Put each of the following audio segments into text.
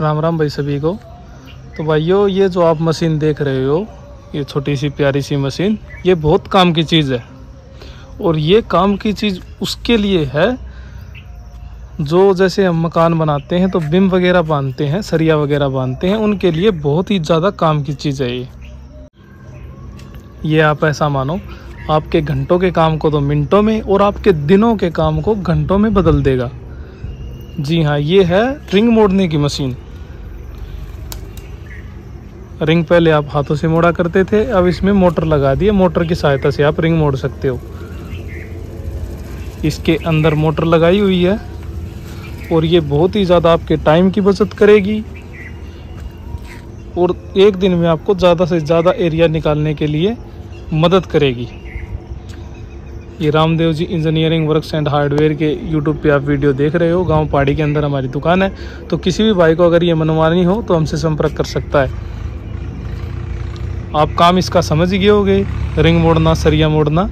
राम राम भाई सभी को। तो भाइयों, ये जो आप मशीन देख रहे हो, ये छोटी सी प्यारी सी मशीन, ये बहुत काम की चीज़ है। और ये काम की चीज़ उसके लिए है, जो जैसे हम मकान बनाते हैं तो बिम वगैरह बांधते हैं, सरिया वगैरह बांधते हैं, उनके लिए बहुत ही ज़्यादा काम की चीज़ है ये। ये आप ऐसा मानो, आपके घंटों के काम को तो मिनटों में, और आपके दिनों के काम को घंटों में बदल देगा। जी हाँ ये है रिंग मोड़ने की मशीन। रिंग पहले आप हाथों से मोड़ा करते थे, अब इसमें मोटर लगा दिए मोटर की सहायता से आप रिंग मोड़ सकते हो। इसके अंदर मोटर लगाई हुई है और ये बहुत ही ज़्यादा आपके टाइम की बचत करेगी और एक दिन में आपको ज़्यादा से ज़्यादा एरिया निकालने के लिए मदद करेगी। ये Ramdev ji engineering works and hardware के यूट्यूब पे आप वीडियो देख रहे हो। गाँव पहाड़ी के अंदर हमारी दुकान है। तो किसी भी भाई को अगर ये मनवानी हो तो हमसे संपर्क कर सकता है। आप काम इसका समझ गए होगे। रिंग मोड़ना, सरिया मोड़ना।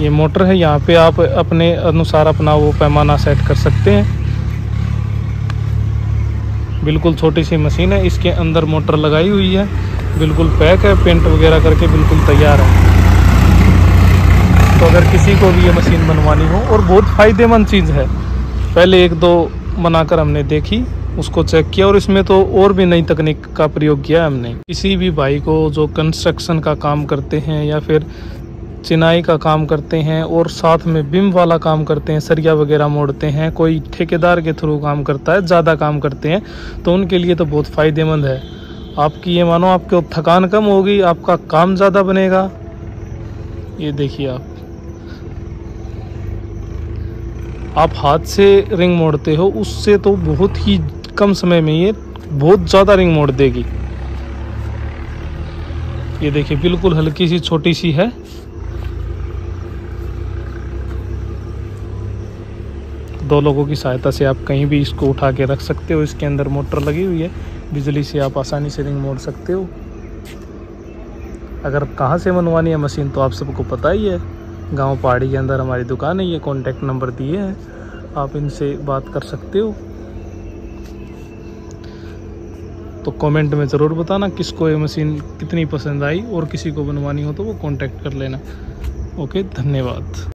ये मोटर है, यहाँ पे आप अपने अनुसार अपना वो पैमाना सेट कर सकते हैं। बिल्कुल छोटी सी मशीन है, इसके अंदर मोटर लगाई हुई है। बिल्कुल पैक है, पेंट वगैरह करके बिल्कुल तैयार है। तो अगर किसी को भी ये मशीन बनवानी हो, और बहुत फ़ायदेमंद चीज़ है। पहले एक दो बनाकर हमने देखी। उसको चेक किया और इसमें तो और भी नई तकनीक का प्रयोग किया हमने। किसी भी भाई को जो कंस्ट्रक्शन का काम करते हैं या फिर चिनाई का काम करते हैं और साथ में बिम वाला काम करते हैं, सरिया वगैरह मोड़ते हैं, कोई ठेकेदार के थ्रू काम करता है, ज़्यादा काम करते हैं तो उनके लिए तो बहुत फ़ायदेमंद है। आपकी ये मानो आपको थकान कम होगी, आपका काम ज़्यादा बनेगा। ये देखिए आप। आप हाथ से रिंग मोड़ते हो, उससे तो बहुत ही कम समय में ये बहुत ज़्यादा रिंग मोड़ देगी। ये देखिए, बिल्कुल हल्की सी, छोटी सी है। दो लोगों की सहायता से आप कहीं भी इसको उठा के रख सकते हो। इसके अंदर मोटर लगी हुई है। बिजली से आप आसानी से रिंग मोड़ सकते हो। अगर कहाँ से मनवानी है मशीन तो आप सबको पता ही है। गाँव पहाड़ी के अंदर हमारी दुकान है। ये कॉन्टैक्ट नंबर दिए हैं। आप इनसे बात कर सकते हो। तो कमेंट में ज़रूर बताना किसको ये मशीन कितनी पसंद आई और किसी को बनवानी हो तो वो कांटेक्ट कर लेना। ओके धन्यवाद।